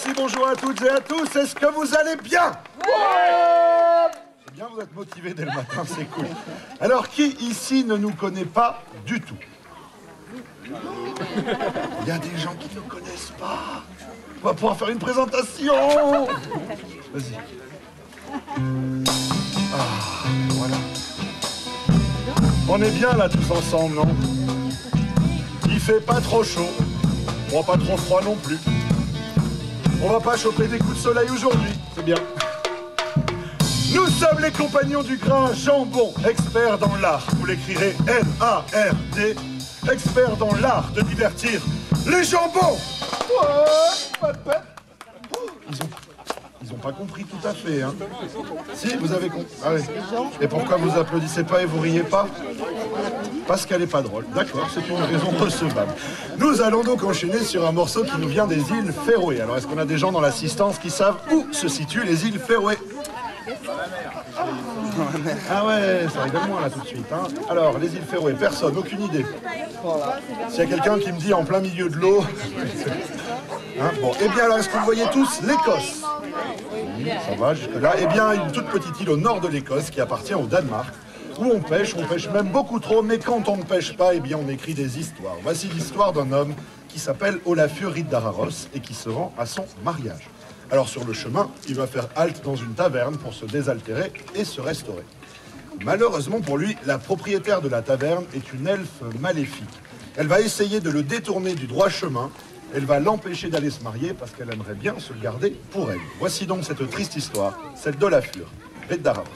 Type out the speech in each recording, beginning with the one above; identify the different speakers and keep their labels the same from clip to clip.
Speaker 1: Merci, bonjour à toutes et à tous. Est-ce que vous allez bien C'est bien, vous êtes motivés dès le matin, c'est cool. Alors, qui ici ne nous connaît pas du tout? Il y a des gens qui ne connaissent pas. On va pouvoir faire une présentation. Vas-y. Ah, voilà. On est bien là tous ensemble, non? Il fait pas trop chaud. Bon, pas trop froid non plus. On va pas choper des coups de soleil aujourd'hui, c'est bien. Nous sommes les compagnons du grain jambon, experts dans l'art. Vous l'écrirez N-A-R-D, experts dans l'art de divertir les jambons. Ouais, ils ont pas compris tout à fait, hein. Si, vous avez compris. Ah. Et pourquoi vous applaudissez pas et vous riez pas? Parce qu'elle est pas drôle. D'accord, c'est une raison recevable. Nous allons donc enchaîner sur un morceau qui nous vient des îles Féroé. Alors, est-ce qu'on a des gens dans l'assistance qui savent où se situent les îles Féroé? Ah ouais, ça rigole moins là tout de suite. Hein. Alors, les îles Féroé, personne, aucune idée. S'il y a quelqu'un qui me dit en plein milieu de l'eau. Hein, bon, eh bien alors, est-ce que vous voyez tous l'Écosse? Ça va jusque-là. Eh bien, une toute petite île au nord de l'Écosse qui appartient au Danemark. Où on pêche, on pêche même beaucoup trop, mais quand on ne pêche pas, eh bien on écrit des histoires. Voici l'histoire d'un homme qui s'appelle Olafur Ridararos et qui se rend à son mariage. Alors sur le chemin, il va faire halte dans une taverne pour se désaltérer et se restaurer. Malheureusement pour lui, la propriétaire de la taverne est une elfe maléfique. Elle va essayer de le détourner du droit chemin. Elle va l'empêcher d'aller se marier parce qu'elle aimerait bien se le garder pour elle. Voici donc cette triste histoire, celle till Arum Leder lak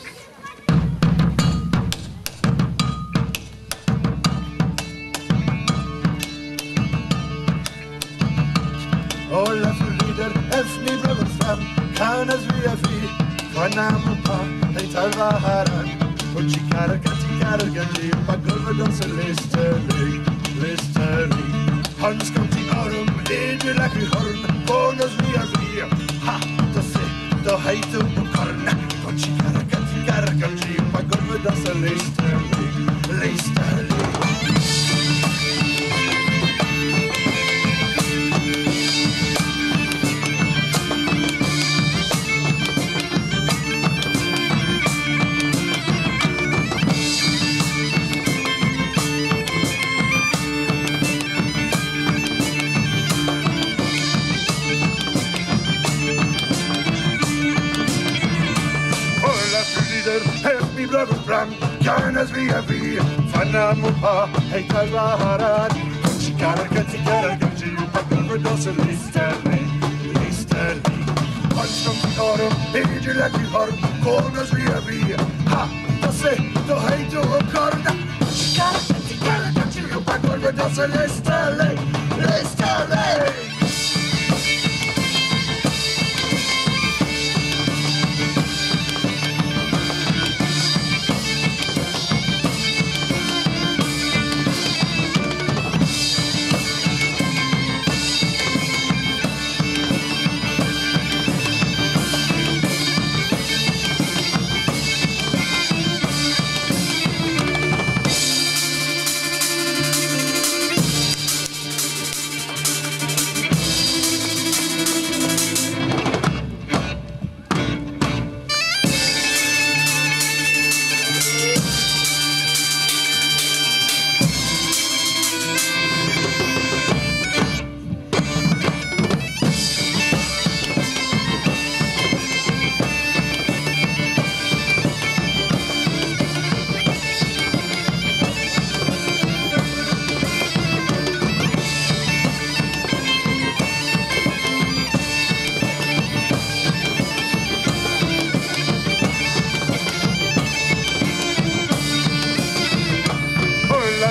Speaker 1: i hörn Sitter like a horn, فيها فيها فانا مبها هيكل هراني كمشي كاركة تكارة كمشي وبكر فردوس اللي يستني اللي يستني Açtım gitarım, beyiciler yıkarım Kornası yapıyor Ha, nasıl, doheydi o karda Çıkar, çıkar, kaçıyor Bak, bak, nasıl, lestele Lestele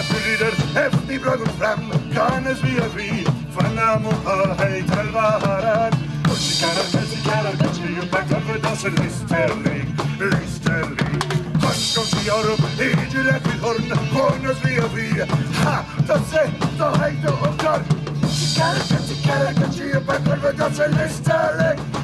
Speaker 1: pryder häftig bra går fram Kan es vi att vi framåt har hejtar varann Korsikarar, mexikarar, korsgubbar, tövvedanser, listerlig, listerlig Kors vi har upp, edjula till horn, hornas vi och vi Ha, ta sig, ta hej, ta och klar Korsikarar, mexikarar, korsgubbar, tövvedanser, listerlig